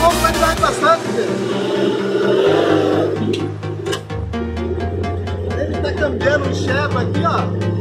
novo, vai passando, velho. Ele tá cambiando o chefe aqui, ó.